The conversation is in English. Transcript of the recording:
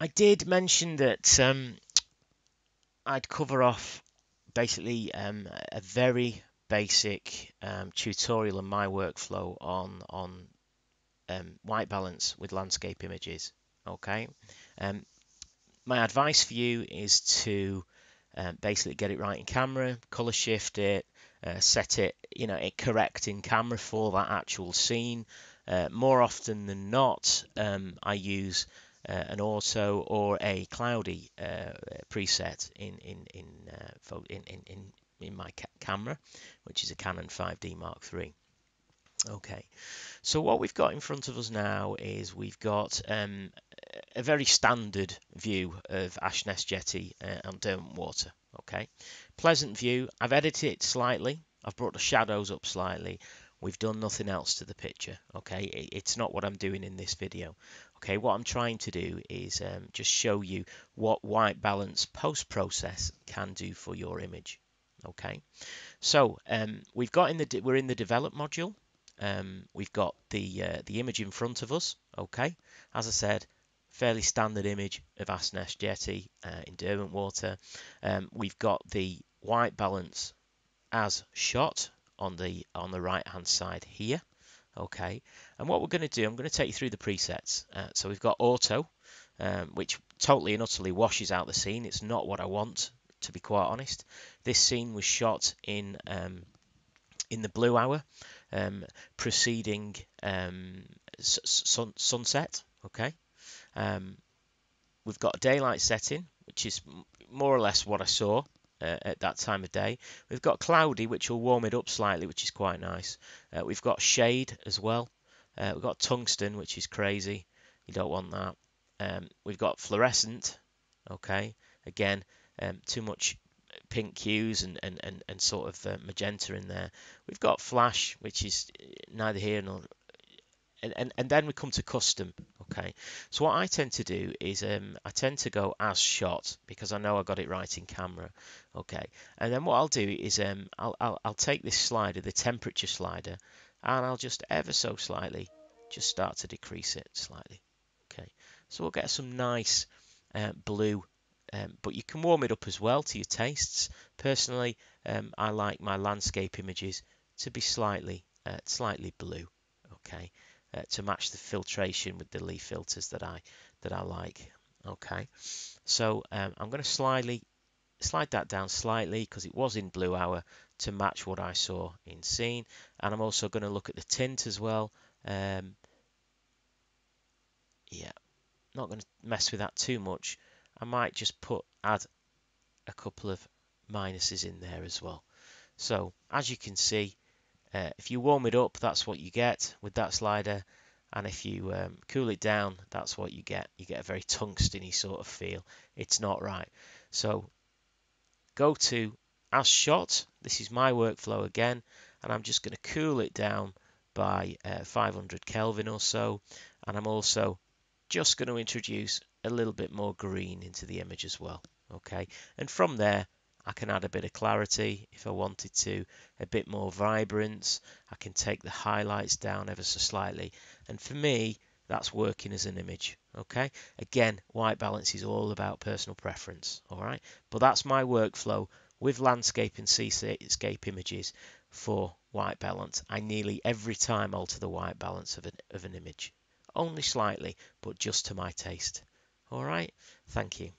I did mention that um, I'd cover off basically um, a very basic um, tutorial in my workflow on on um, white balance with landscape images. Okay, um, my advice for you is to um, basically get it right in camera, color shift it, uh, set it, you know, it correct in camera for that actual scene. Uh, more often than not, um, I use uh, an auto or a cloudy uh, preset in in in, uh, in in in in my ca camera, which is a Canon 5D Mark III. Okay, so what we've got in front of us now is we've got um, a very standard view of Ashness Jetty uh, on Derwent Water. Okay, pleasant view. I've edited it slightly. I've brought the shadows up slightly. We've done nothing else to the picture. Okay, it's not what I'm doing in this video. Okay, what I'm trying to do is um, just show you what white balance post process can do for your image. Okay, so um, we've got in the we're in the develop module. Um, we've got the uh, the image in front of us. Okay, as I said, fairly standard image of Ashness Jetty uh, in Derwent water. Um, we've got the white balance as shot on the on the right hand side here. Okay, and what we're going to do, I'm going to take you through the presets. Uh, so we've got auto, um, which totally and utterly washes out the scene. It's not what I want, to be quite honest. This scene was shot in um, in the blue hour, um, preceding um, sun, sunset. Okay, um, we've got a daylight setting, which is more or less what I saw uh, at that time of day. We've got cloudy, which will warm it up slightly, which is quite nice. Uh, we've got shade as well. Uh, we've got tungsten, which is crazy. You don't want that. Um, we've got fluorescent. Okay, again, um, too much pink hues and, and, and, and sort of uh, magenta in there. We've got flash, which is neither here nor and, and, and then we come to custom okay? So what I tend to do is um, I tend to go as shot because I know I got it right in camera okay? And then what I'll do is um, I'll, I'll, I'll take this slider the temperature slider and I'll just ever so slightly just start to decrease it slightly okay? So we'll get some nice uh, blue um, but you can warm it up as well to your tastes. Personally um, I like my landscape images to be slightly uh, slightly blue okay uh, to match the filtration with the Lee filters that I that I like. Okay, so um, I'm going to slightly slide that down slightly because it was in blue hour to match what I saw in scene, and I'm also going to look at the tint as well. Um, yeah, not going to mess with that too much. I might just put add a couple of minuses in there as well. So as you can see, uh, if you warm it up, that's what you get with that slider. And if you um, cool it down, that's what you get. You get a very tungsteny sort of feel. It's not right. So go to as shot. This is my workflow again. And I'm just going to cool it down by uh, 500 Kelvin or so. And I'm also just going to introduce a little bit more green into the image as well. Okay. And from there, I can add a bit of clarity if I wanted to, a bit more vibrance. I can take the highlights down ever so slightly. And for me, that's working as an image. Okay. Again, white balance is all about personal preference. All right. But that's my workflow with landscape and seascape images for white balance. I nearly every time alter the white balance of an, of an image. Only slightly, but just to my taste. All right. Thank you.